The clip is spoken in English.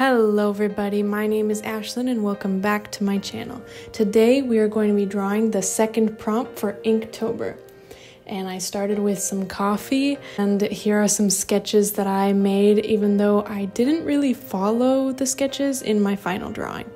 Hello everybody, my name is Ashlyn and welcome back to my channel. Today we are going to be drawing the second prompt for Inktober. And I started with some coffee and here are some sketches that I made even though I didn't really follow the sketches in my final drawing.